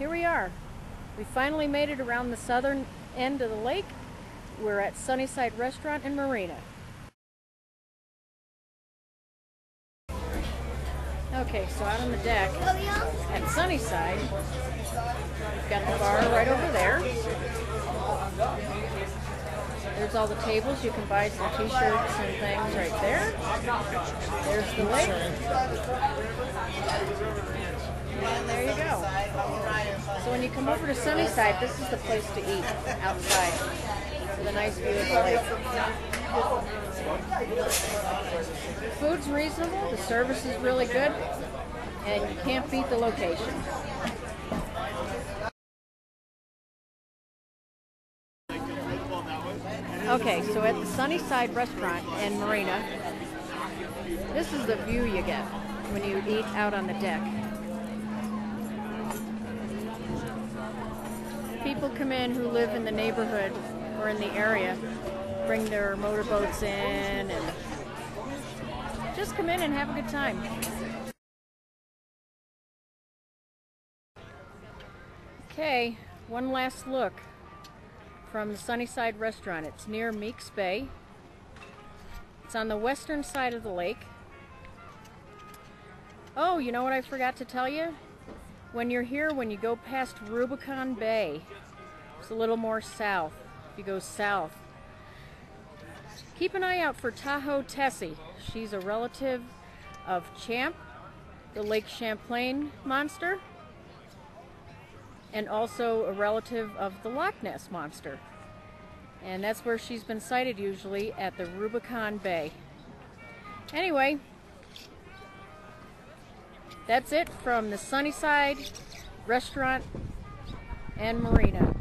here we are. We finally made it around the southern end of the lake. We're at Sunnyside Restaurant and Marina. Okay, so out on the deck at Sunnyside, we've got the bar right over there. There's all the tables. You can buy some t-shirts and things right there. There's the lake. And there you go. When you come over to Sunnyside, this is the place to eat outside with a nice view of the lake. Food's reasonable, the service is really good, and you can't beat the location. Okay, so at the Sunnyside Restaurant and Marina, this is the view you get when you eat out on the deck. People come in who live in the neighborhood or in the area, bring their motorboats in, and just come in and have a good time. Okay, one last look from the Sunnyside Restaurant. It's near Meeks Bay. It's on the western side of the lake. Oh, you know what I forgot to tell you? When you're here, when you go past Rubicon Bay, it's a little more south. If you go south, keep an eye out for Tahoe Tessie. She's a relative of Champ, the Lake Champlain monster and also a relative of the Loch Ness Monster. And that's where she's been sighted usually at the Rubicon Bay. Anyway, that's it from the Sunnyside Restaurant and Marina.